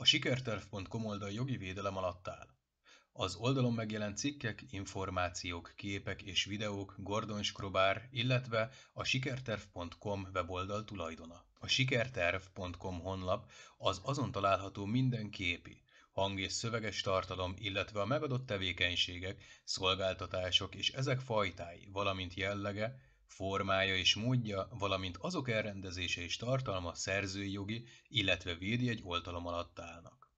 A sikerterv.com oldal jogi védelem alatt áll. Az oldalon megjelent cikkek, információk, képek és videók Gordon Skrobár, illetve a sikerterv.com weboldal tulajdona. A sikerterv.com honlap az azon található minden képi, hang- és szöveges tartalom, illetve a megadott tevékenységek, szolgáltatások és ezek fajtái, valamint jellege, formája és módja, valamint azok elrendezése és tartalma szerzői jogi, illetve védjegy oltalom alatt állnak.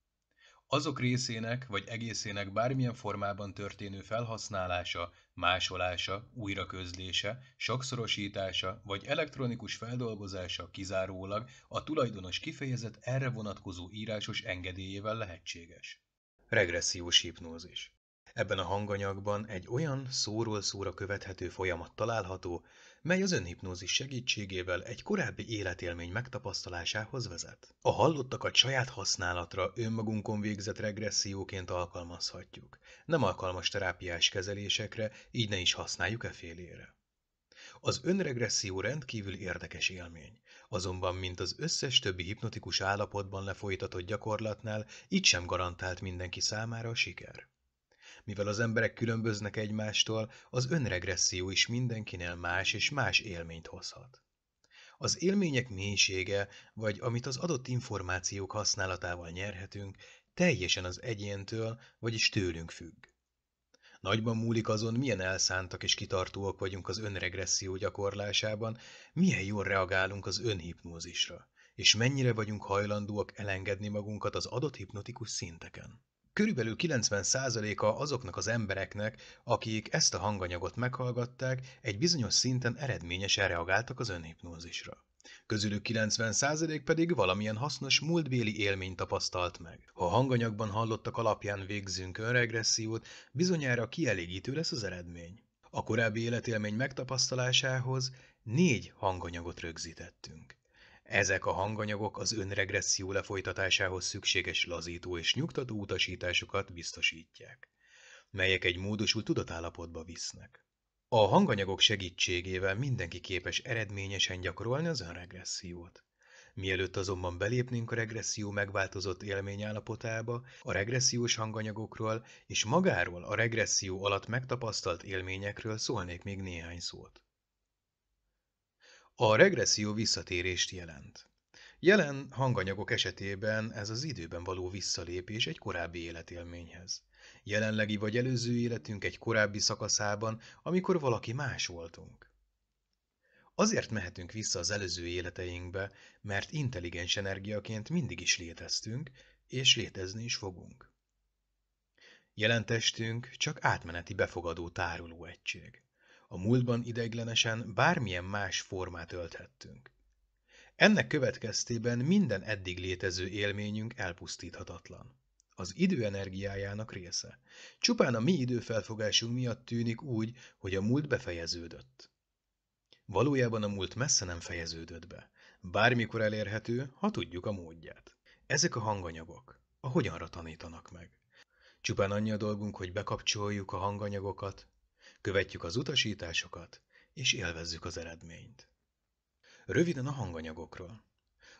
Azok részének vagy egészének bármilyen formában történő felhasználása, másolása, újraközlése, sokszorosítása vagy elektronikus feldolgozása kizárólag a tulajdonos kifejezett erre vonatkozó írásos engedélyével lehetséges. Regressziós hipnózis Ebben a hanganyagban egy olyan szóról szóra követhető folyamat található, mely az önhipnózis segítségével egy korábbi életélmény megtapasztalásához vezet. A hallottakat saját használatra önmagunkon végzett regresszióként alkalmazhatjuk. Nem alkalmas terápiás kezelésekre, így ne is használjuk e félére. Az önregresszió rendkívül érdekes élmény, azonban mint az összes többi hipnotikus állapotban lefolytatott gyakorlatnál, itt sem garantált mindenki számára a siker. Mivel az emberek különböznek egymástól, az önregresszió is mindenkinél más és más élményt hozhat. Az élmények mélysége, vagy amit az adott információk használatával nyerhetünk, teljesen az egyéntől, vagyis tőlünk függ. Nagyban múlik azon, milyen elszántak és kitartóak vagyunk az önregresszió gyakorlásában, milyen jól reagálunk az önhipnózisra, és mennyire vagyunk hajlandóak elengedni magunkat az adott hipnotikus szinteken. Körülbelül 90%-a azoknak az embereknek, akik ezt a hanganyagot meghallgatták, egy bizonyos szinten eredményesen reagáltak az önhipnózisra. Közülük 90% pedig valamilyen hasznos múltbéli élményt tapasztalt meg. Ha a hanganyagban hallottak alapján végzünk önregressziót, bizonyára kielégítő lesz az eredmény. A korábbi életélmény megtapasztalásához négy hanganyagot rögzítettünk. Ezek a hanganyagok az önregresszió lefolytatásához szükséges lazító és nyugtató utasításokat biztosítják, melyek egy módosult tudatállapotba visznek. A hanganyagok segítségével mindenki képes eredményesen gyakorolni az önregressziót. Mielőtt azonban belépnénk a regresszió megváltozott élményállapotába, a regressziós hanganyagokról és magáról a regresszió alatt megtapasztalt élményekről szólnék még néhány szót. A regresszió visszatérést jelent. Jelen hanganyagok esetében ez az időben való visszalépés egy korábbi életélményhez. Jelenlegi vagy előző életünk egy korábbi szakaszában, amikor valaki más voltunk. Azért mehetünk vissza az előző életeinkbe, mert intelligens energiaként mindig is léteztünk, és létezni is fogunk. Jelentestünk csak átmeneti befogadó tároló egység. A múltban ideiglenesen bármilyen más formát ölthettünk. Ennek következtében minden eddig létező élményünk elpusztíthatatlan. Az idő energiájának része. Csupán a mi időfelfogásunk miatt tűnik úgy, hogy a múlt befejeződött. Valójában a múlt messze nem fejeződött be. Bármikor elérhető, ha tudjuk a módját. Ezek a hanganyagok. A hogyanra tanítanak meg? Csupán annyi a dolgunk, hogy bekapcsoljuk a hanganyagokat, Követjük az utasításokat, és élvezzük az eredményt. Röviden a hanganyagokról.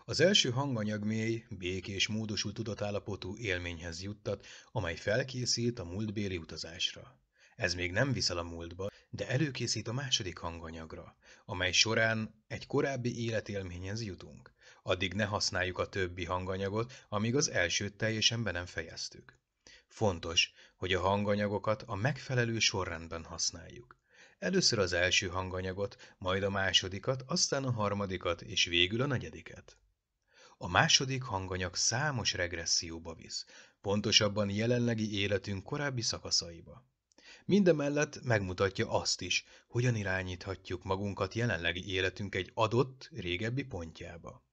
Az első hanganyag mély, békés, módosult tudatállapotú élményhez juttat, amely felkészít a múltbéli utazásra. Ez még nem viszel a múltba, de előkészít a második hanganyagra, amely során egy korábbi életélményhez jutunk. Addig ne használjuk a többi hanganyagot, amíg az elsőt teljesen be nem fejeztük. Fontos, hogy a hanganyagokat a megfelelő sorrendben használjuk. Először az első hanganyagot, majd a másodikat, aztán a harmadikat, és végül a negyediket. A második hanganyag számos regresszióba visz, pontosabban jelenlegi életünk korábbi szakaszaiba. Mindemellett megmutatja azt is, hogyan irányíthatjuk magunkat jelenlegi életünk egy adott, régebbi pontjába.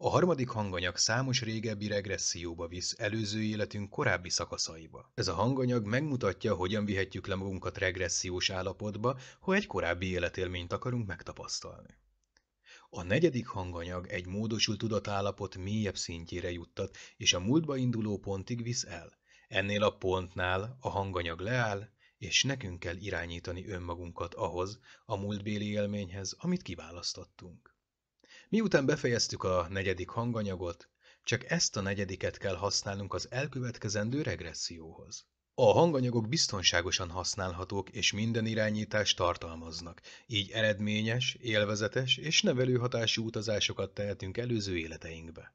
A harmadik hanganyag számos régebbi regresszióba visz előző életünk korábbi szakaszaiba. Ez a hanganyag megmutatja, hogyan vihetjük le magunkat regressziós állapotba, ha egy korábbi életélményt akarunk megtapasztalni. A negyedik hanganyag egy módosult tudatállapot mélyebb szintjére juttat, és a múltba induló pontig visz el. Ennél a pontnál a hanganyag leáll, és nekünk kell irányítani önmagunkat ahhoz, a múltbéli élményhez, amit kiválasztottunk. Miután befejeztük a negyedik hanganyagot, Csak ezt a negyediket kell használnunk az elkövetkezendő regresszióhoz. A hanganyagok biztonságosan használhatók és minden irányítást tartalmaznak, így eredményes, élvezetes és nevelő hatású utazásokat tehetünk előző életeinkbe.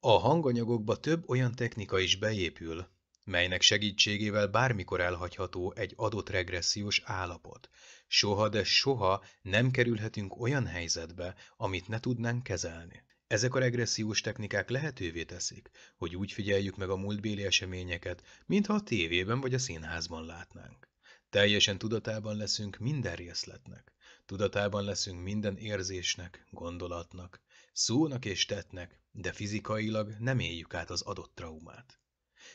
A hanganyagokba több olyan technika is beépül, melynek segítségével bármikor elhagyható egy adott regressziós állapot. Soha, de soha nem kerülhetünk olyan helyzetbe, amit ne tudnánk kezelni. Ezek a regressziós technikák lehetővé teszik, hogy úgy figyeljük meg a múltbéli eseményeket, mintha a tévében vagy a színházban látnánk. Teljesen tudatában leszünk minden részletnek. Tudatában leszünk minden érzésnek, gondolatnak, szónak és tettnek, de fizikailag nem éljük át az adott traumát.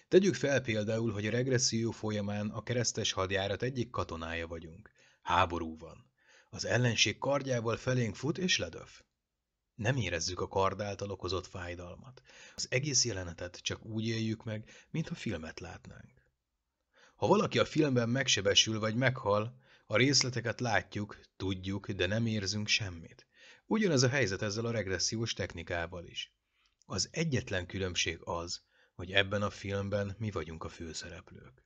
Tegyük fel például, hogy a regresszió folyamán a keresztes hadjárat egyik katonája vagyunk. Háború van. Az ellenség kardjával felénk fut és ledöf. Nem érezzük a kard által okozott fájdalmat. Az egész jelenetet csak úgy éljük meg, mintha filmet látnánk. Ha valaki a filmben megsebesül vagy meghal, a részleteket látjuk, tudjuk, de nem érzünk semmit. Ugyanez a helyzet ezzel a regressziós technikával is. Az egyetlen különbség az, hogy ebben a filmben mi vagyunk a főszereplők.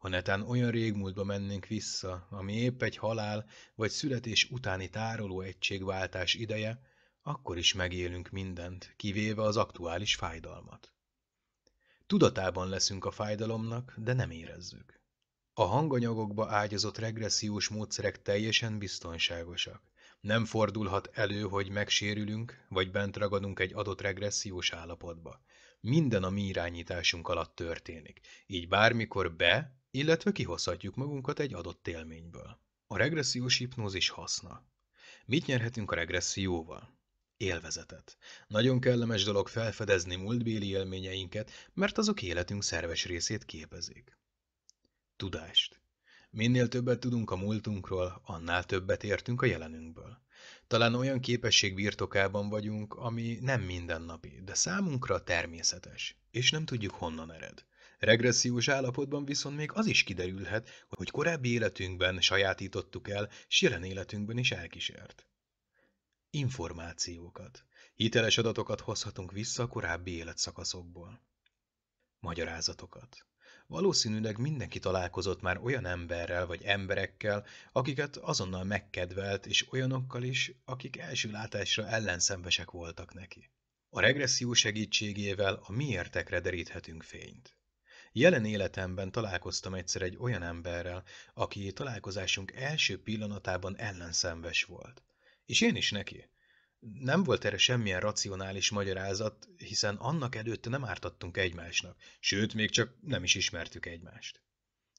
Ha netán olyan régmúltba mennénk vissza, ami épp egy halál vagy születés utáni tároló egységváltás ideje, akkor is megélünk mindent, kivéve az aktuális fájdalmat. Tudatában leszünk a fájdalomnak, de nem érezzük. A hanganyagokba ágyazott regressziós módszerek teljesen biztonságosak. Nem fordulhat elő, hogy megsérülünk, vagy bent ragadunk egy adott regressziós állapotba. Minden a mi irányításunk alatt történik, így bármikor be, illetve kihozhatjuk magunkat egy adott élményből. A regressziós hipnózis haszna. Mit nyerhetünk a regresszióval? Élvezetet. Nagyon kellemes dolog felfedezni múltbéli élményeinket, mert azok életünk szerves részét képezik. Tudást. Minél többet tudunk a múltunkról, annál többet értünk a jelenünkből. Talán olyan képesség birtokában vagyunk, ami nem mindennapi, de számunkra természetes, és nem tudjuk honnan ered. Regressziós állapotban viszont még az is kiderülhet, hogy korábbi életünkben sajátítottuk el, s jelen életünkben is elkísért. Információkat. Hiteles adatokat hozhatunk vissza a korábbi életszakaszokból. Magyarázatokat. Valószínűleg mindenki találkozott már olyan emberrel vagy emberekkel, akiket azonnal megkedvelt, és olyanokkal is, akik első látásra ellenszenvesek voltak neki. A regresszió segítségével a miértekre deríthetünk fényt. Jelen életemben találkoztam egyszer egy olyan emberrel, aki találkozásunk első pillanatában ellenszenves volt. És én is neki. Nem volt erre semmilyen racionális magyarázat, hiszen annak előtte nem ártattunk egymásnak, sőt, még csak nem is ismertük egymást.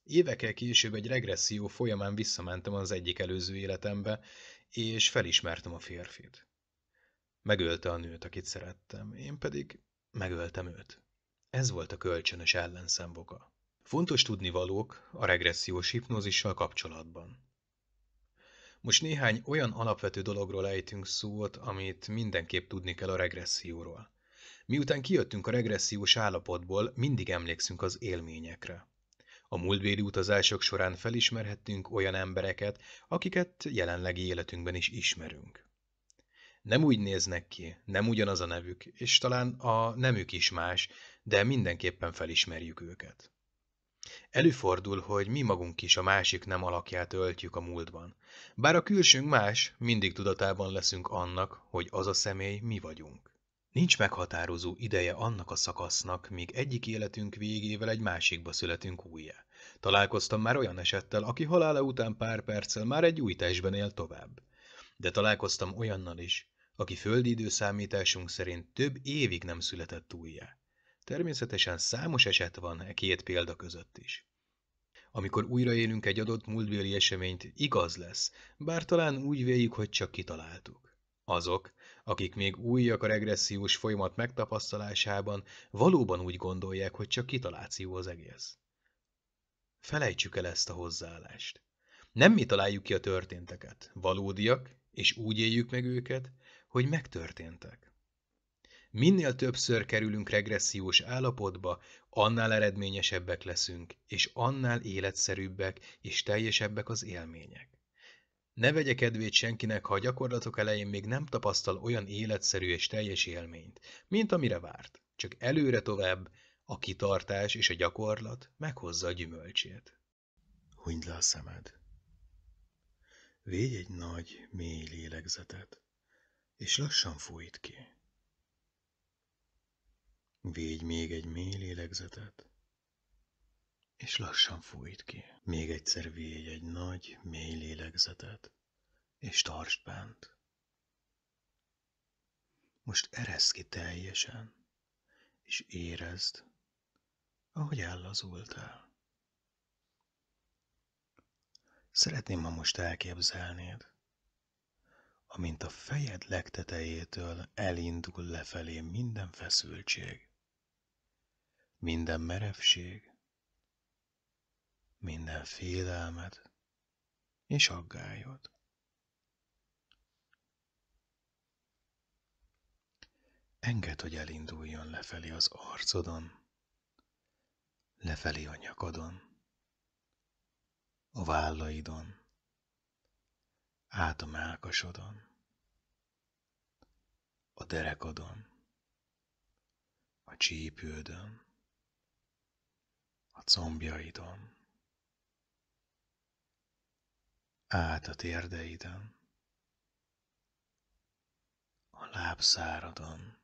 Évekkel később egy regresszió folyamán visszamentem az egyik előző életembe, és felismertem a férfit. Megölte a nőt, akit szerettem, én pedig megöltem őt. Ez volt a kölcsönös ellenszemboka. Fontos tudnivalók a regressziós hipnózissal kapcsolatban. Most néhány olyan alapvető dologról ejtünk szót, amit mindenképp tudni kell a regresszióról. Miután kijöttünk a regressziós állapotból, mindig emlékszünk az élményekre. A múltbéli utazások során felismerhettünk olyan embereket, akiket jelenlegi életünkben is ismerünk. Nem úgy néznek ki, nem ugyanaz a nevük, és talán a nemük is más, de mindenképpen felismerjük őket. Előfordul, hogy mi magunk is a másik nem alakját öltjük a múltban. Bár a külsőnk más, mindig tudatában leszünk annak, hogy az a személy mi vagyunk. Nincs meghatározó ideje annak a szakasznak, míg egyik életünk végével egy másikba születünk újjá. Találkoztam már olyan esettel, aki halála után pár perccel már egy új testben él tovább. De találkoztam olyannal is, aki földi időszámításunk szerint több évig nem született újjá. Természetesen számos eset van e két példa között is. Amikor újraélünk egy adott múltbéli eseményt, igaz lesz, bár talán úgy véljük, hogy csak kitaláltuk. Azok, akik még újak a regressziós folyamat megtapasztalásában, valóban úgy gondolják, hogy csak kitaláció az egész. Felejtsük el ezt a hozzáállást. Nem mi találjuk ki a történteket, valódiak, és úgy éljük meg őket, hogy megtörténtek. Minél többször kerülünk regressziós állapotba, annál eredményesebbek leszünk, és annál életszerűbbek és teljesebbek az élmények. Ne vegye kedvét senkinek, ha a gyakorlatok elején még nem tapasztal olyan életszerű és teljes élményt, mint amire várt. Csak előre tovább a kitartás és a gyakorlat meghozza a gyümölcsét. Hunyd le a szemed. Végy egy nagy, mély lélegzetet, és lassan fújt ki. Végy még egy mély lélegzetet, és lassan fújt ki. Még egyszer végy egy nagy, mély lélegzetet, és tartsd bent. Most eresz ki teljesen, és érezd, ahogy ellazultál. Szeretném, ma most elképzelnéd, amint a fejed legtetejétől elindul lefelé minden feszültség, minden merevség, minden félelmed és aggályod. Engedd, hogy elinduljon lefelé az arcodon, lefelé a nyakadon, a vállaidon, át a melkasodon, a derekadon, a csípődön, a combjaidon, át a térdeiden, a lábszáradon,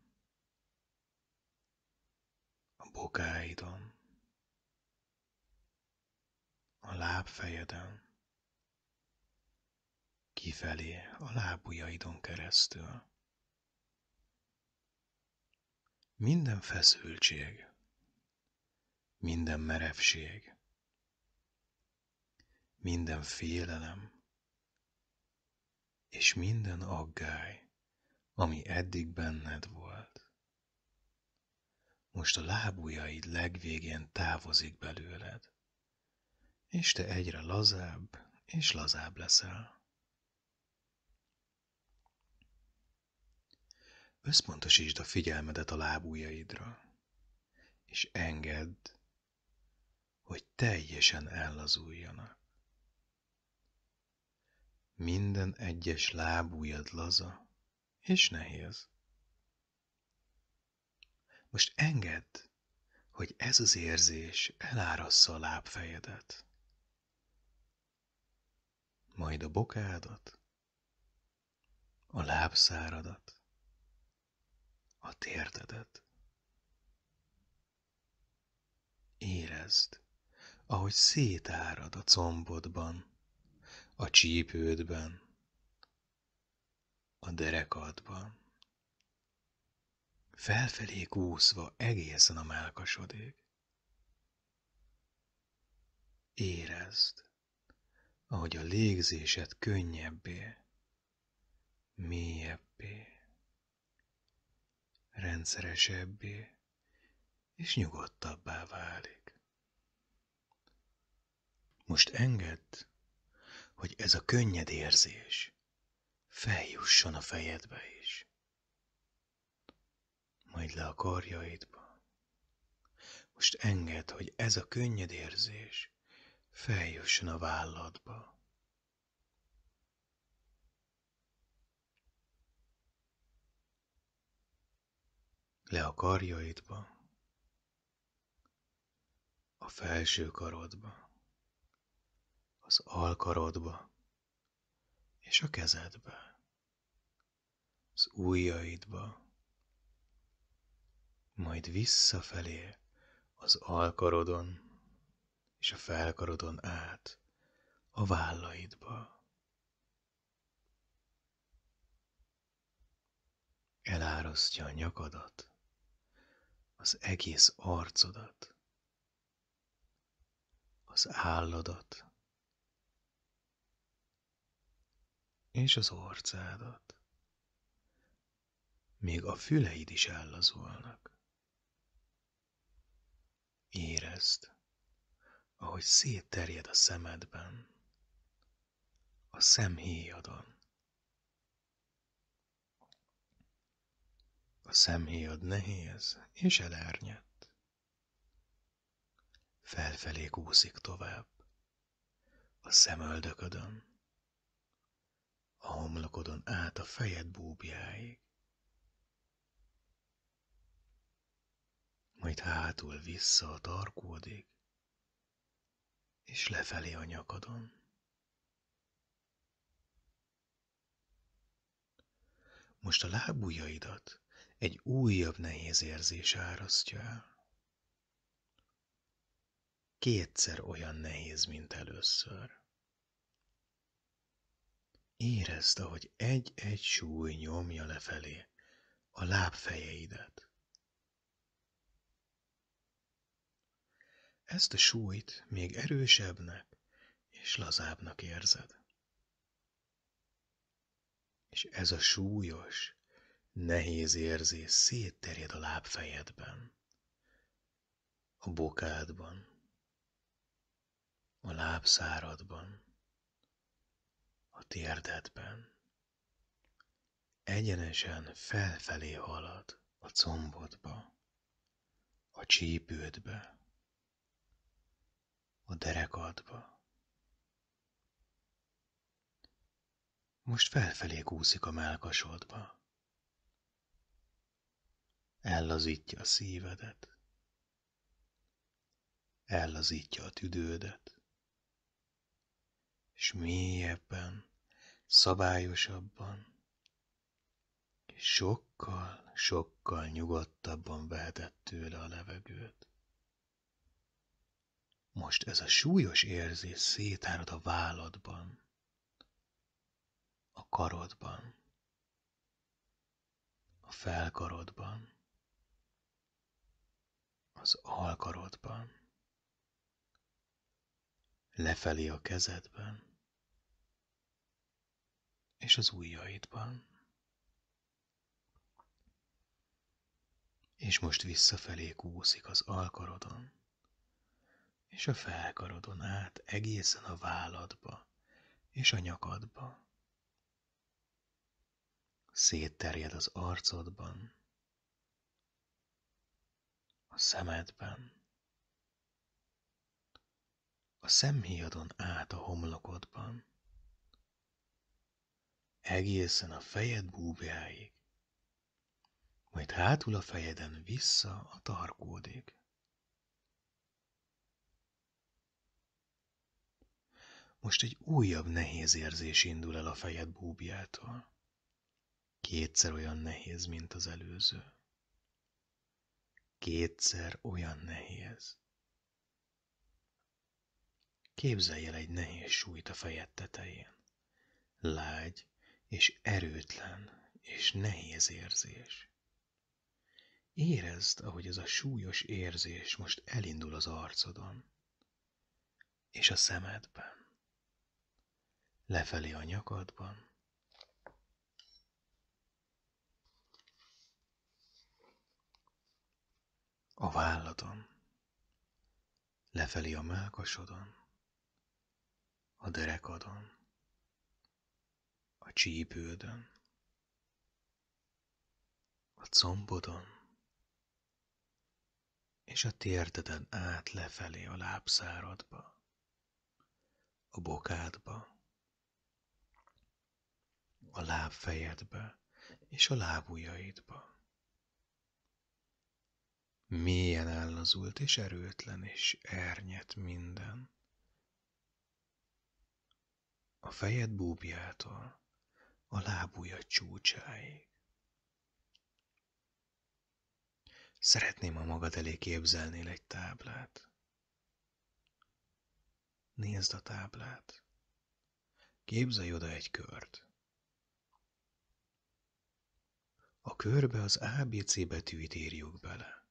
a bokáidon, a lábfejeden, kifelé a lábujjaidon keresztül. Minden feszültség, minden merevség, minden félelem és minden aggály, ami eddig benned volt. Most a lábujjaid legvégén távozik belőled és te egyre lazább és lazább leszel. Összpontosítsd a figyelmedet a lábujjaidra, és engedd, hogy teljesen ellazuljanak. Minden egyes lábujjad laza és nehéz. Most engedd, hogy ez az érzés elárassza a lábfejedet majd a bokádat, a lábszáradat, a térdedet. Érezd, ahogy szétárad a combodban, a csípődben, a derekadban, felfelé kúszva egészen a melkasodig. Érezd, ahogy a légzésed könnyebbé, mélyebbé, rendszeresebbé és nyugodtabbá válik. Most engedd, hogy ez a könnyed érzés feljusson a fejedbe is, majd le a karjaidba. Most engedd, hogy ez a könnyed érzés feljusson a válladba. Le a karjaidba, a felső karodba, az alkarodba és a kezedbe, az ujjaidba, majd visszafelé az alkarodon, és a felkarodon át a vállaidba. Elárasztja a nyakadat, az egész arcodat, az álladat, és az orcádat. Még a füleid is ellazulnak. Érezd, ahogy szétterjed a szemedben, a szemhéjadon. A szemhéjad nehéz és elernyett. Felfelé kúszik tovább, a szemöldöködön, a homlokodon át a fejed búbjáig. Majd hátul vissza a tarkódig, és lefelé a nyakadon. Most a lábujjaidat egy újabb nehéz érzés árasztja el. Kétszer olyan nehéz, mint először. Érezd, ahogy egy-egy súly nyomja lefelé a lábfejeidet. Ezt a súlyt még erősebbnek és lazábbnak érzed. És ez a súlyos, nehéz érzés szétterjed a lábfejedben, a bokádban, a lábszáradban, a térdedben. Egyenesen felfelé halad a combodba, a csípődbe, a derekadba. Most felfelé kúszik a melkasodba. Ellazítja a szívedet, ellazítja a tüdődet, és mélyebben, szabályosabban, és sokkal, sokkal nyugodtabban vehetett tőle a levegőt. Most ez a súlyos érzés szétárad a válladban, a karodban, a felkarodban, az alkarodban, lefelé a kezedben, és az ujjaidban. És most visszafelé kúszik az alkarodon, és a felkarodon át egészen a válladba és a nyakadba. Szétterjed az arcodban, a szemedben, a szemhéjadon át a homlokodban, egészen a fejed búbjáig, majd hátul a fejeden vissza a tarkódig. Most egy újabb nehéz érzés indul el a fejed búbjától. Kétszer olyan nehéz, mint az előző. Kétszer olyan nehéz. Képzelj el egy nehéz súlyt a fejed tetején. Lágy, és erőtlen és nehéz érzés. Érezd, ahogy ez a súlyos érzés most elindul az arcodon, és a szemedben, lefelé a nyakadban, a válladon, lefelé a melkasodon, a derekadon, a csípődön, a combodon, és a térdeden át lefelé a lábszáradba, a bokádba, a lábfejedbe és a lábujjaidba. Mélyen állazult és erőtlen és ernyet minden. A fejed búbjától a lábúja csúcsáig. Szeretném, a magad elé képzelnél egy táblát. Nézd a táblát. Képzelj oda egy kört. A körbe az ABC betűit írjuk bele.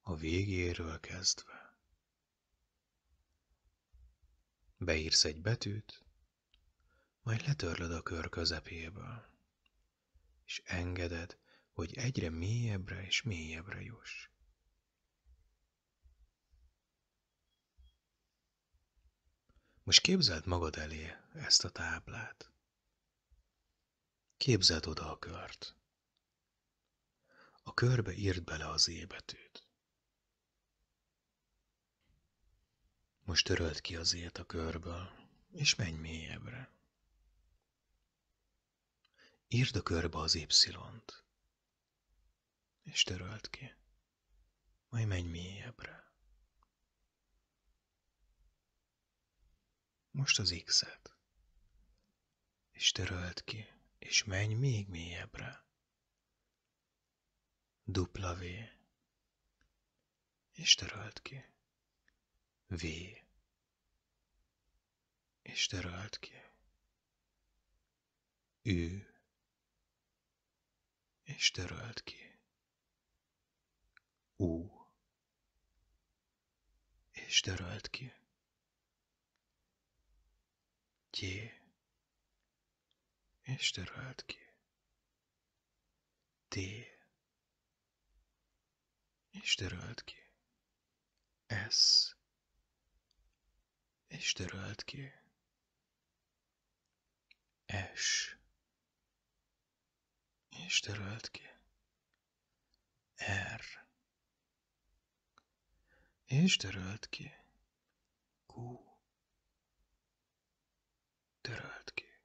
A végéről kezdve. Beírsz egy betűt, majd letörlöd a kör közepéből, és engeded, hogy egyre mélyebbre és mélyebbre juss. Most képzeld magad elé ezt a táblát. Képzeld oda a kört. A körbe írd bele az ébetűt. Most töröld ki az ét a körből, és menj mélyebbre. Írd a körbe az Y-t, és töröld ki. Majd menj mélyebbre. Most az X-et, és töröld ki, és menj még mélyebbre. Dupla V, és töröld ki. V, és töröld ki. Ü, és töröld ki. U, és töröld ki. Gy, és töröld ki. T, és töröld ki. S, és töröld ki. S, és töröld ki. R, és töröld ki. Q, töröld ki.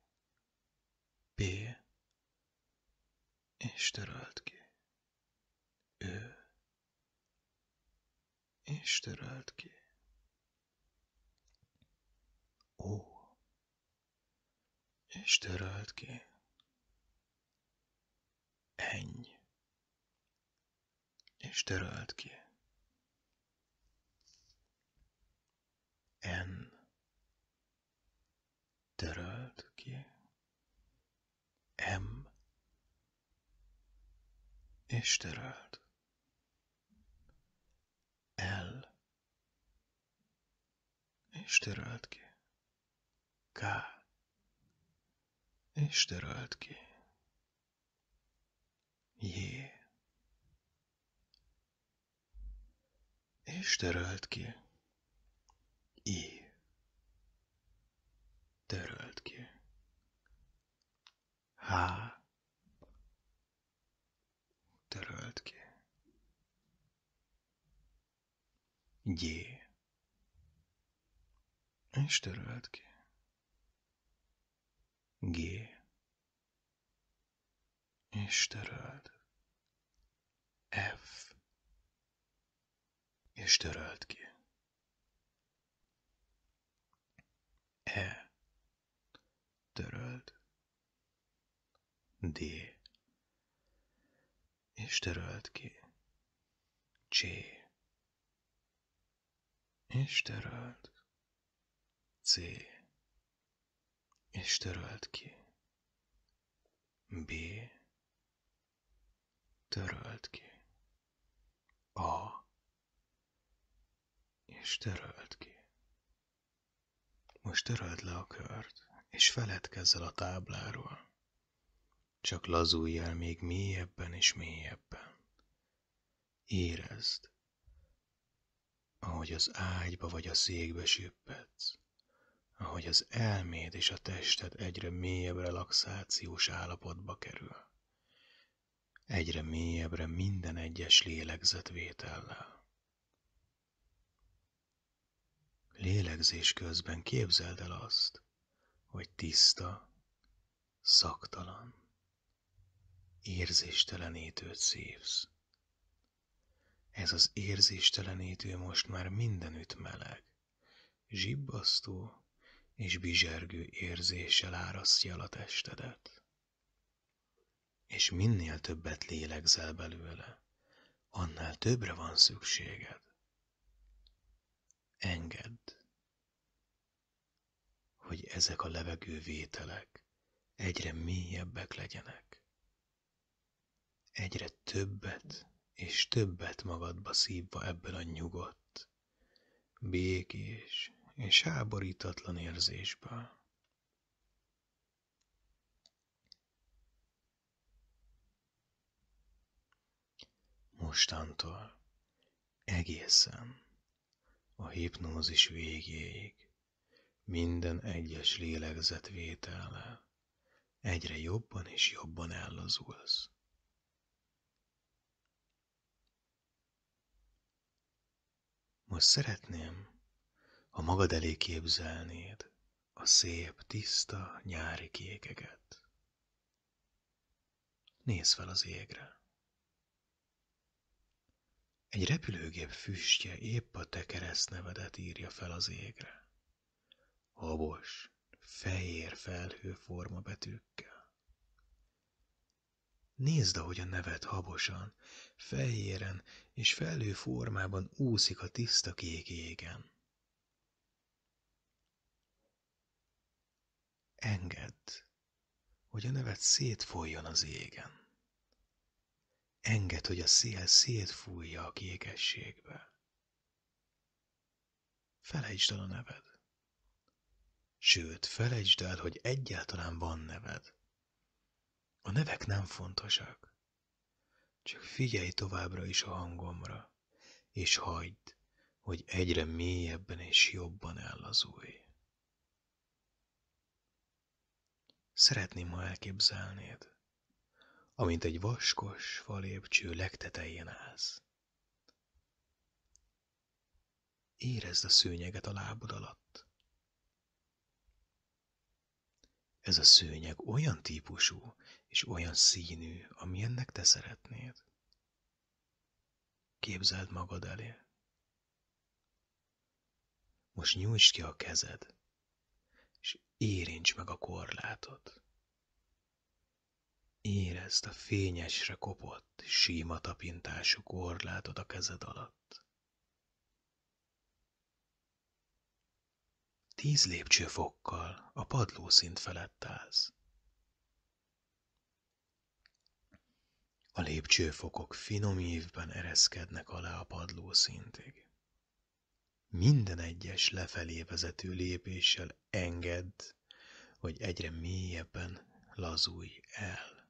P, és töröld ki. Ö, és töröld ki. O, és töröld ki. Enny, és töröld ki. N, töröld ki. M, és töröld. L, és töröld ki. K, és töröld ki. J, és töröld ki. I, töröld ki. H, töröld ki. G, és töröld ki. G, és töröld. F, és töröld ki. E, töröld. D, és töröld ki. C, és töröld. C, és töröld ki. B, töröld ki. A, és töröld ki. Most töröld le a kört, és feledkezz el a tábláról. Csak lazulj el még mélyebben és mélyebben. Érezd, ahogy az ágyba vagy a székbe süppedsz, ahogy az elméd és a tested egyre mélyebb relaxációs állapotba kerül. Egyre mélyebbre minden egyes lélegzetvétellel. Lélegzés közben képzeld el azt, hogy tiszta, szaktalan, érzéstelenítőt szívsz. Ez az érzéstelenítő most már mindenütt meleg, zsibbasztó és bizsergő érzéssel árasztja el a testedet. És minél többet lélegzel belőle, annál többre van szükséged. Engedd, hogy ezek a levegővételek egyre mélyebbek legyenek. Egyre többet és többet magadba szívva ebből a nyugodt, békés és háborítatlan érzésből. Mostantól egészen a hipnózis végéig minden egyes lélegzetvétellel egyre jobban és jobban ellazulsz. Most szeretném, ha magad elé képzelnéd, a szép, tiszta nyári kékeket. Nézz fel az égre. Egy repülőgép füstje épp a te keresztnevedet írja fel az égre. Habos, fehér felhő forma betűkkel. Nézd, ahogy a nevet habosan, fehéren és felhő formában úszik a tiszta kék égen. Engedd, hogy a nevet szétfolyjon az égen. Engedd, hogy a szél szétfújja a kékességbe. Felejtsd el a neved. Sőt, felejtsd el, hogy egyáltalán van neved. A nevek nem fontosak. Csak figyelj továbbra is a hangomra, és hagyd, hogy egyre mélyebben és jobban ellazulj. Szeretném, ha elképzelnéd, amint egy vaskos falépcső legtetején állsz. Érezd a szőnyeget a lábad alatt. Ez a szőnyeg olyan típusú és olyan színű, amilyennek te szeretnéd. Képzeld magad elé. Most nyújtsd ki a kezed, érints meg a korlátot. Érezd a fényesre kopott, síma tapintású korlátot a kezed alatt. Tíz lépcsőfokkal a padlószint felett állsz. A lépcsőfokok finom ívben ereszkednek alá a padlószintig. Minden egyes lefelé vezető lépéssel engedd, hogy egyre mélyebben lazulj el,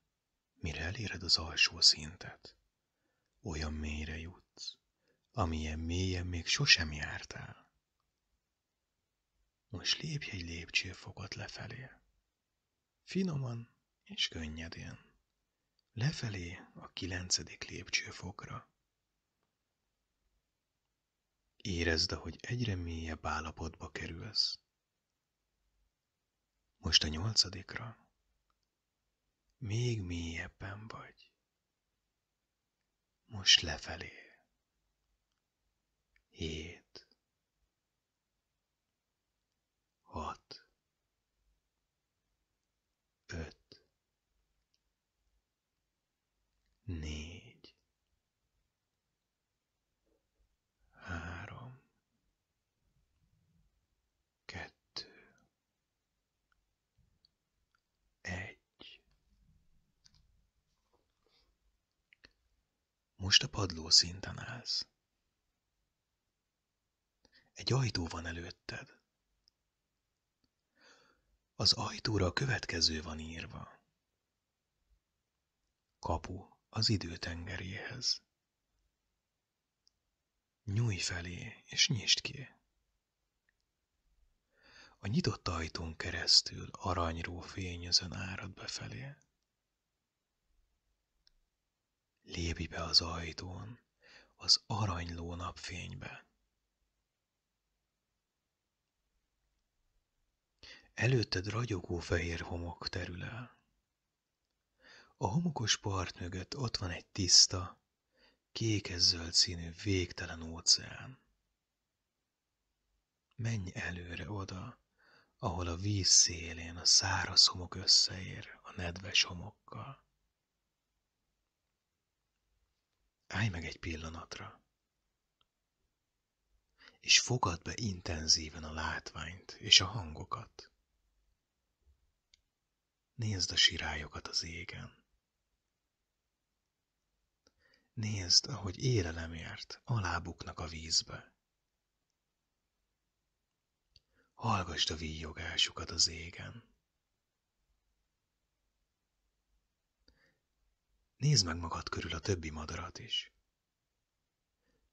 mire eléred az alsó szintet. Olyan mélyre jutsz, amilyen mélyen még sosem jártál. Most lépj egy lépcsőfokot lefelé. Finoman és könnyedén. Lefelé a kilencedik lépcsőfokra. Érezd, ahogy egyre mélyebb állapotba kerülsz. Most a nyolcadikra. Még mélyebben vagy. Most lefelé. Hét. Hat. Öt. Négy. Három. Kettő. Egy. Most a padló szinten állsz. Egy ajtó van előtted. Az ajtóra a következő van írva. Kapu az időtengeréhez. Nyújj felé, és nyisd ki. A nyitott ajtón keresztül aranyró fényözön árad befelé. Lépj be az ajtón, az aranyló napfénybe. Előtted ragyogó fehér homok terül el. A homokos part mögött ott van egy tiszta, kékes-zöld színű végtelen óceán. Menj előre oda, ahol a víz szélén a száraz homok összeér a nedves homokkal. Állj meg egy pillanatra, és fogad be intenzíven a látványt és a hangokat. Nézd a sirályokat az égen. Nézd, ahogy élelemért alábuknak a vízbe. Hallgasd a víjogásukat az égen. Nézd meg magad körül a többi madarat is.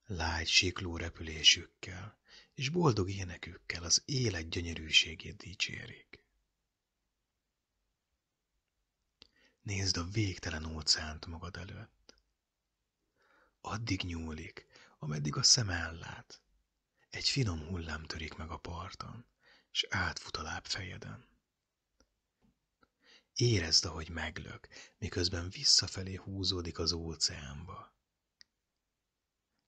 Lágy sikló repülésükkel és boldog énekükkel az élet gyönyörűségét dicsérik. Nézd a végtelen óceánt magad előtt. Addig nyúlik, ameddig a szem ellát. Egy finom hullám törik meg a parton, és átfut a lábfejeden. Érezd, ahogy meglök, miközben visszafelé húzódik az óceánba.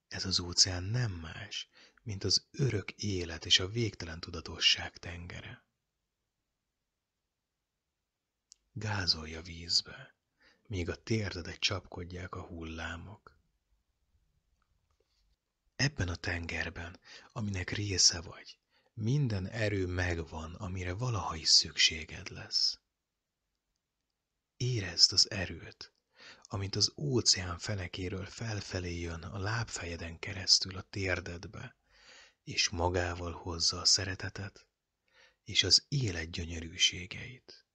Ez az óceán nem más, mint az örök élet és a végtelen tudatosság tengere. Gázolja vízbe, míg a térdedet csapkodják a hullámok. Ebben a tengerben, aminek része vagy, minden erő megvan, amire valaha is szükséged lesz. Érezd az erőt, amint az óceán fenekéről felfelé jön a lábfejeden keresztül a térdedbe, és magával hozza a szeretetet és az élet gyönyörűségeit.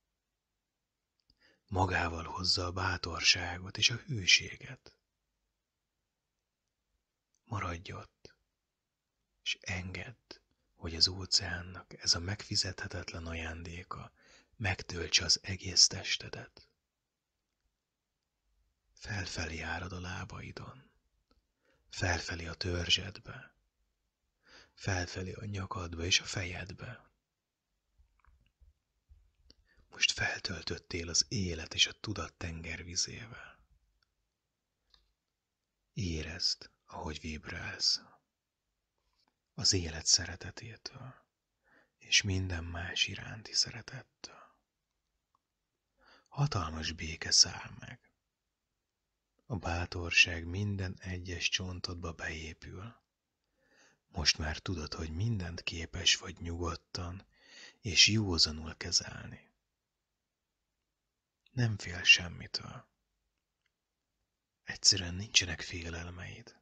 Magával hozza a bátorságot és a hűséget. Maradj ott, és engedd, hogy az óceánnak ez a megfizethetetlen ajándéka megtöltse az egész testedet. Felfelé árad a lábaidon, felfelé a törzsedbe, felfelé a nyakadba és a fejedbe. Most feltöltöttél az élet és a tudat tengervizével. Érezd, ahogy vibrálsz az élet szeretetétől és minden más iránti szeretettől. Hatalmas béke száll meg. A bátorság minden egyes csontodba beépül. Most már tudod, hogy mindent képes vagy nyugodtan és józanul kezelni. Nem fél semmitől. Egyszerűen nincsenek félelmeid.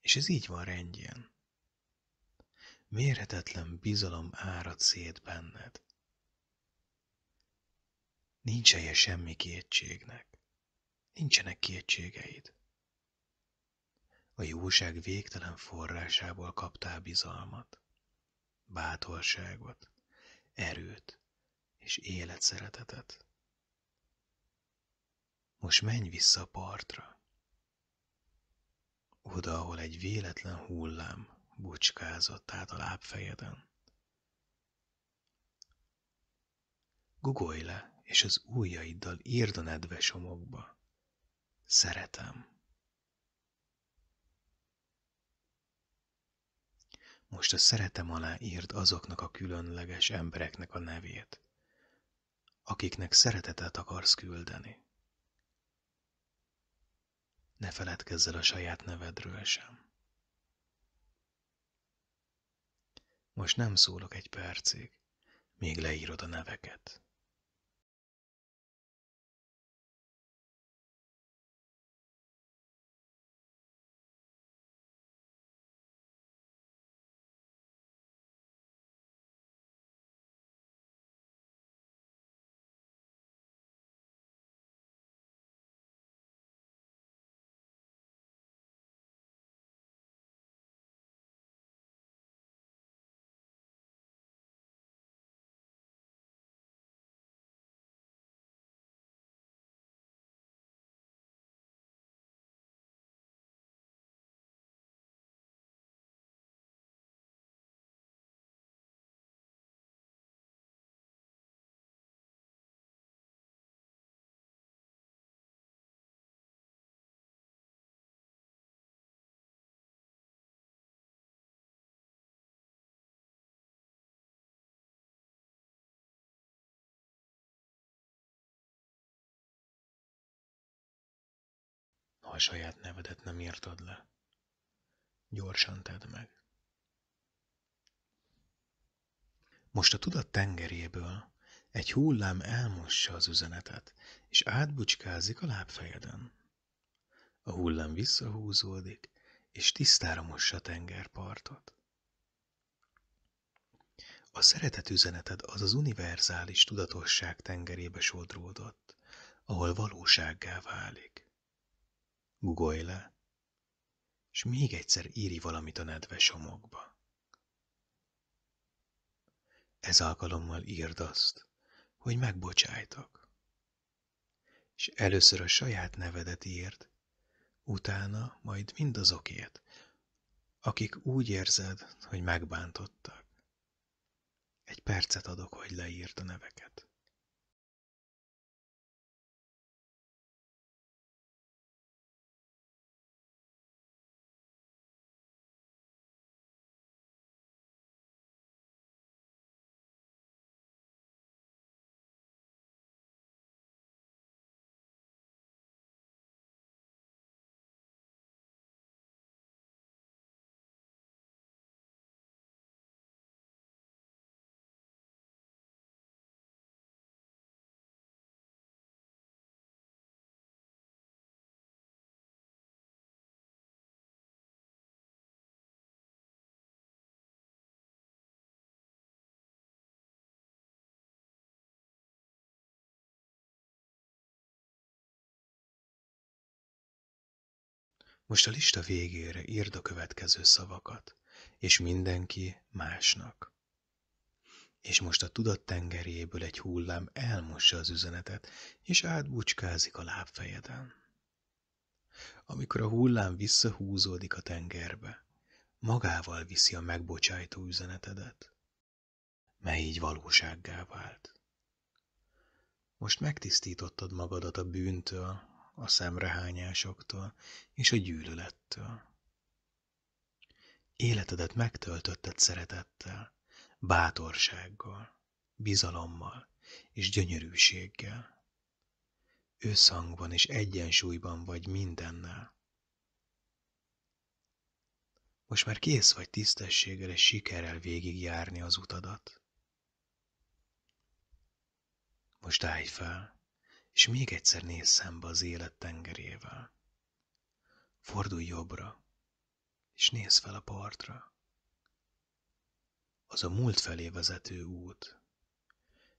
És ez így van rendjén. Mérhetetlen bizalom árad szét benned. Nincs helye semmi kétségnek. Nincsenek kétségeid. A jóság végtelen forrásából kaptál bizalmat, bátorságot, erőt és életszeretetet. Most menj vissza a partra, oda, ahol egy véletlen hullám bucskázott át a lábfejeden. Gugolj le, és az ujjaiddal írd a nedves homokba. Szeretem. Most a szeretem alá írd azoknak a különleges embereknek a nevét, akiknek szeretetet akarsz küldeni. Ne feledkezz el a saját nevedről sem. Most nem szólok egy percig, még leírod a neveket. A saját nevedet nem írtad le. Gyorsan tedd meg. Most a tudat tengeréből egy hullám elmossa az üzenetet, és átbucskázik a lábfejeden. A hullám visszahúzódik, és tisztára mossa a tengerpartot. A szeretet üzeneted az az univerzális tudatosság tengerébe sodródott, ahol valósággá válik. Gugolj le, és még egyszer írj valamit a nedves homokba. Ez alkalommal írd azt, hogy megbocsájtok. És először a saját nevedet írd, utána majd mindazokért, akik úgy érzed, hogy megbántottak. Egy percet adok, hogy leírd a neveket. Most a lista végére írd a következő szavakat, és mindenki másnak. És most a tudat tengeréből egy hullám elmossa az üzenetet, és átbucskázik a lábfejeden. Amikor a hullám visszahúzódik a tengerbe, magával viszi a megbocsájtó üzenetedet, mely így valósággá vált. Most megtisztítottad magadat a bűntől, a szemrehányásoktól és a gyűlölettől. Életedet megtöltötted szeretettel, bátorsággal, bizalommal és gyönyörűséggel. Összhangban és egyensúlyban vagy mindennel. Most már kész vagy tisztességgel és sikerrel végigjárni az utadat. Most állj fel, és még egyszer nézz szembe az élet tengerével. Fordulj jobbra, és nézz fel a partra. Az a múlt felé vezető út.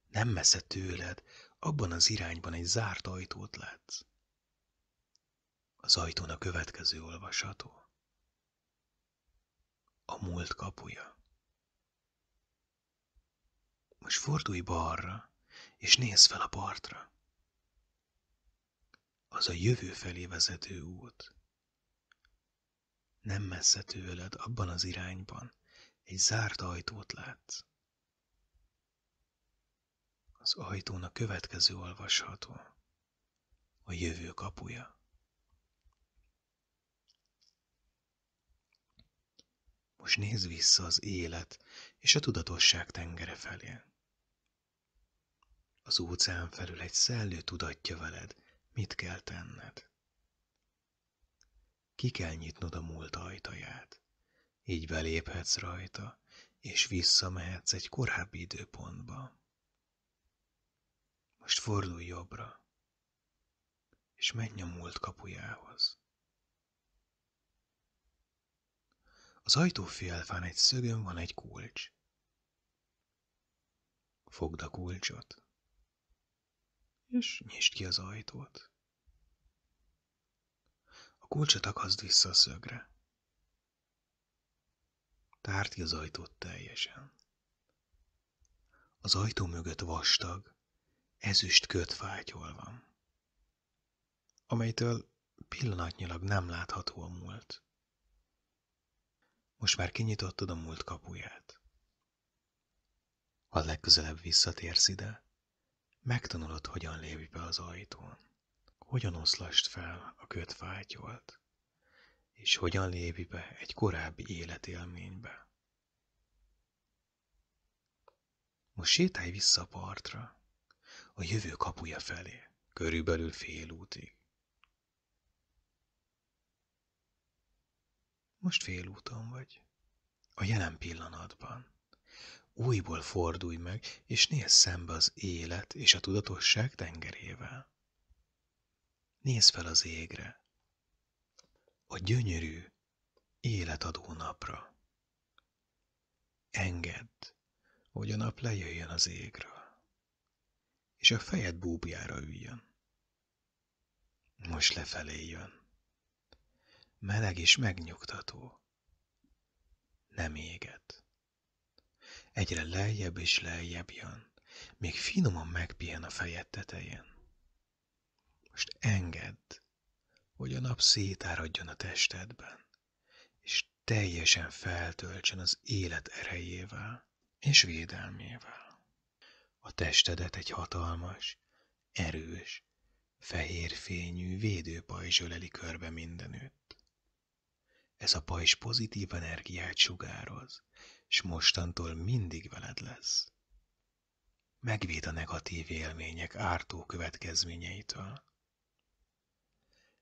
Nem messze tőled, abban az irányban egy zárt ajtót látsz. Az ajtón a következő olvasható. A múlt kapuja. Most fordulj balra, és nézz fel a partra az a jövő felé vezető út. Nem messze tőled, abban az irányban, egy zárt ajtót látsz. Az ajtón a következő olvasható. A jövő kapuja. Most nézz vissza az élet és a tudatosság tengere felé. Az óceán felül egy szellő tudatja veled, Mit kell tenned? Ki kell nyitnod a múlt ajtaját. Így beléphetsz rajta, és visszamehetsz egy korábbi időpontba. Most fordulj jobbra, és menj a múlt kapujához. Az ajtó félfán egy szögön van egy kulcs. Fogd a kulcsot, és nyisd ki az ajtót. A kulcsot akaszd vissza a szögre. Tárt ki az ajtót teljesen. Az ajtó mögött vastag, ezüst kötfátyol van, amelytől pillanatnyilag nem látható a múlt. Most már kinyitottad a múlt kapuját. Ha legközelebb visszatérsz ide, Megtanulod, hogyan lépj be az ajtón, hogyan oszlast fel a kötfátyolt, és hogyan lépj be egy korábbi életélménybe. Most sétálj vissza a partra, a jövő kapuja felé, körülbelül fél útig. Most félúton vagy, a jelen pillanatban újból fordulj meg, és nézz szembe az élet és a tudatosság tengerével. Nézz fel az égre, a gyönyörű, életadó napra. Engedd, hogy a nap lejöjjön az égről, és a fejed búbjára üljön. Most lefelé jön. Meleg és megnyugtató. Nem éget egyre lejjebb és lejjebb jön, még finoman megpihen a fejed tetején. Most engedd, hogy a nap szétáradjon a testedben, és teljesen feltöltsön az élet erejével, és védelmével. A testedet egy hatalmas, erős, fehér fényű védőpajzs öleli körbe mindenütt. Ez a pajzs pozitív energiát sugároz, és mostantól mindig veled lesz. Megvéd a negatív élmények ártó következményeitől.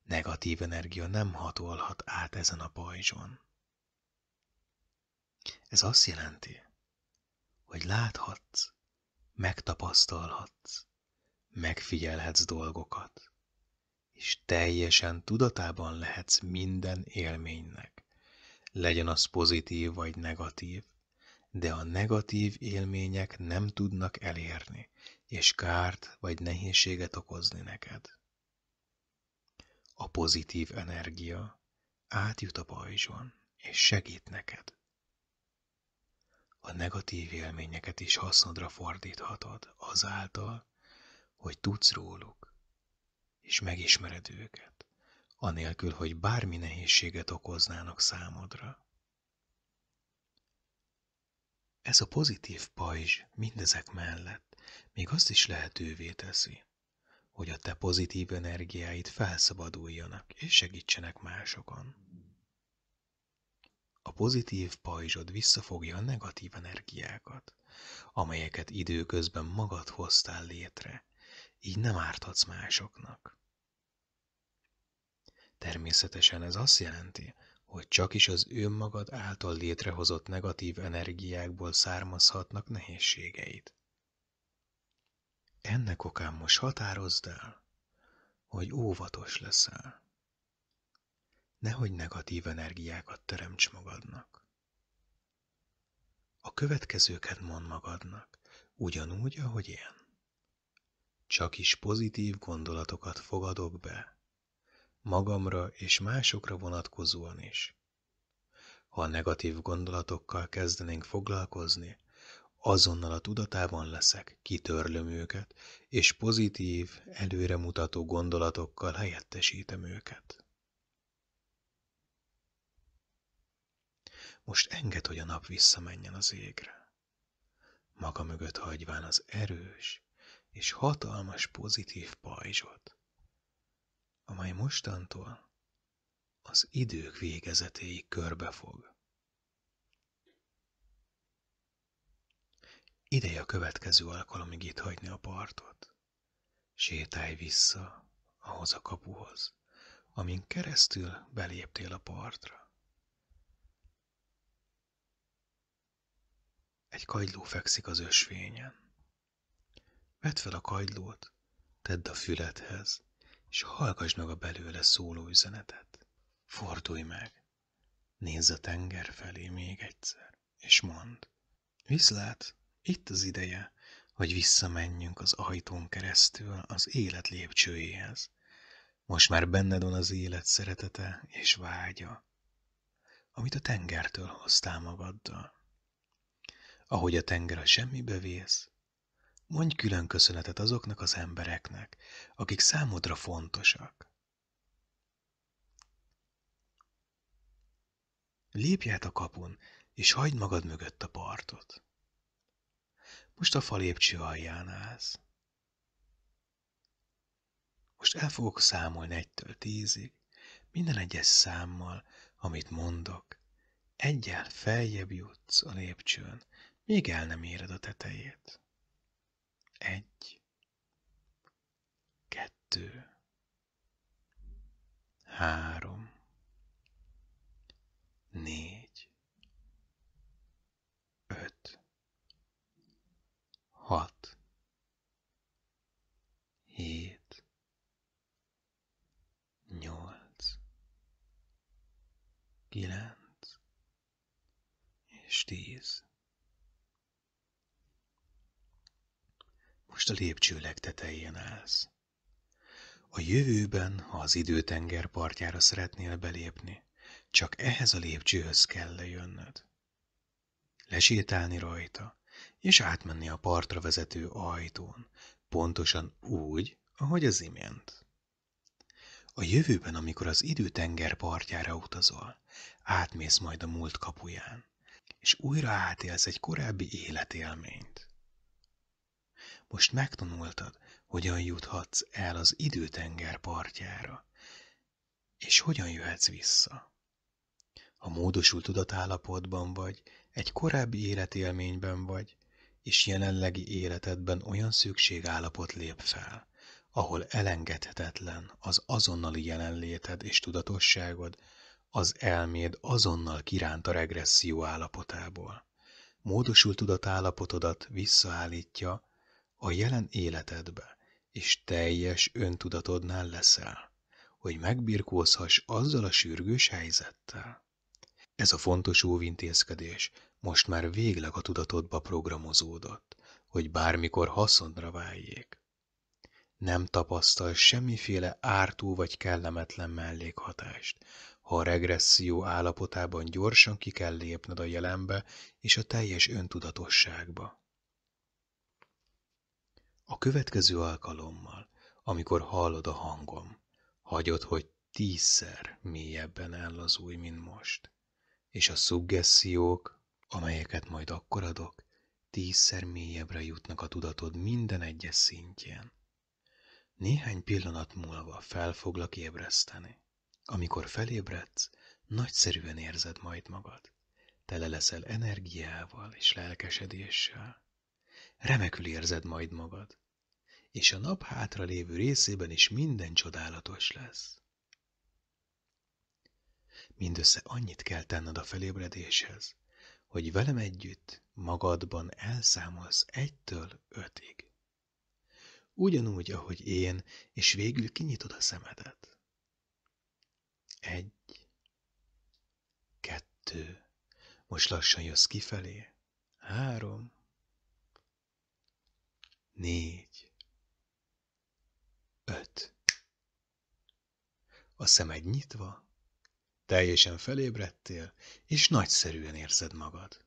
Negatív energia nem hatolhat át ezen a pajzson. Ez azt jelenti, hogy láthatsz, megtapasztalhatsz, megfigyelhetsz dolgokat, és teljesen tudatában lehetsz minden élménynek, legyen az pozitív vagy negatív, de a negatív élmények nem tudnak elérni, és kárt vagy nehézséget okozni neked. A pozitív energia átjut a pajzson, és segít neked. A negatív élményeket is hasznodra fordíthatod azáltal, hogy tudsz róluk, és megismered őket, anélkül, hogy bármi nehézséget okoznának számodra. Ez a pozitív pajzs mindezek mellett még azt is lehetővé teszi, hogy a te pozitív energiáid felszabaduljanak és segítsenek másokon. A pozitív pajzsod visszafogja a negatív energiákat, amelyeket időközben magad hoztál létre, így nem árthatsz másoknak. Természetesen ez azt jelenti, hogy csak is az önmagad által létrehozott negatív energiákból származhatnak nehézségeid. Ennek okán most határozd el, hogy óvatos leszel. Nehogy negatív energiákat teremts magadnak. A következőket mond magadnak, ugyanúgy, ahogy én. Csak is pozitív gondolatokat fogadok be, magamra és másokra vonatkozóan is. Ha a negatív gondolatokkal kezdenénk foglalkozni, azonnal a tudatában leszek, kitörlöm őket, és pozitív, előremutató gondolatokkal helyettesítem őket. Most enged, hogy a nap visszamenjen az égre. Maga mögött hagyván az erős és hatalmas pozitív pajzsot, amely mostantól az idők végezetéig körbefog. Ideje a következő alkalomig itt hagyni a partot. Sétálj vissza ahhoz a kapuhoz, amin keresztül beléptél a partra. Egy kagyló fekszik az ösvényen. Vedd fel a kagylót, tedd a fülethez, és hallgass meg a belőle szóló üzenetet. Fordulj meg, nézz a tenger felé még egyszer, és mondd. Viszlát, itt az ideje, hogy visszamenjünk az ajtón keresztül az élet lépcsőjéhez. Most már benned van az élet szeretete és vágya, amit a tengertől hoztál magaddal. Ahogy a tenger a semmibe vész, mondj külön köszönetet azoknak az embereknek, akik számodra fontosak. Lépj át a kapun, és hagyd magad mögött a partot. Most a fa lépcső alján állsz. Most el fogok számolni egytől tízig, minden egyes számmal, amit mondok, egyel feljebb jutsz a lépcsőn, még el nem éred a tetejét. Egy, kettő, három, négy, öt, hat, hét, nyolc, kilenc. És tíz. Most a lépcső legtetején állsz. A jövőben, ha az időtenger partjára szeretnél belépni, csak ehhez a lépcsőhöz kell lejönnöd. Lesétálni rajta, és átmenni a partra vezető ajtón, pontosan úgy, ahogy az imént. A jövőben, amikor az időtenger partjára utazol, átmész majd a múlt kapuján, és újra átélsz egy korábbi életélményt. Most megtanultad, hogyan juthatsz el az időtenger partjára, és hogyan jöhetsz vissza. Ha módosult tudatállapotban vagy, egy korábbi életélményben vagy, és jelenlegi életedben olyan szükségállapot lép fel, ahol elengedhetetlen az azonnali jelenléted és tudatosságod, az elméd azonnal kiránt a regresszió állapotából. Módosult tudatállapotodat visszaállítja a jelen életedbe, és teljes öntudatodnál leszel, hogy megbirkózhass azzal a sürgős helyzettel. Ez a fontos óvintézkedés most már végleg a tudatodba programozódott, hogy bármikor haszonra váljék. Nem tapasztal semmiféle ártó vagy kellemetlen mellékhatást, ha a regresszió állapotában gyorsan ki kell lépned a jelenbe és a teljes öntudatosságba. A következő alkalommal, amikor hallod a hangom, hagyod, hogy tízszer mélyebben ellazulj, mint most, és a szuggessziók, amelyeket majd akkor adok, tízszer mélyebbre jutnak a tudatod minden egyes szintjén. Néhány pillanat múlva fel foglak ébreszteni. Amikor felébredsz, nagyszerűen érzed majd magad. Tele leszel energiával és lelkesedéssel. Remekül érzed majd magad, és a nap hátra lévő részében is minden csodálatos lesz. Mindössze annyit kell tenned a felébredéshez, hogy velem együtt magadban elszámolsz egytől ötig. Ugyanúgy, ahogy én, és végül kinyitod a szemedet. Egy, kettő, most lassan jössz kifelé. Három, négy, öt. A szemed nyitva, teljesen felébredtél, és nagyszerűen érzed magad.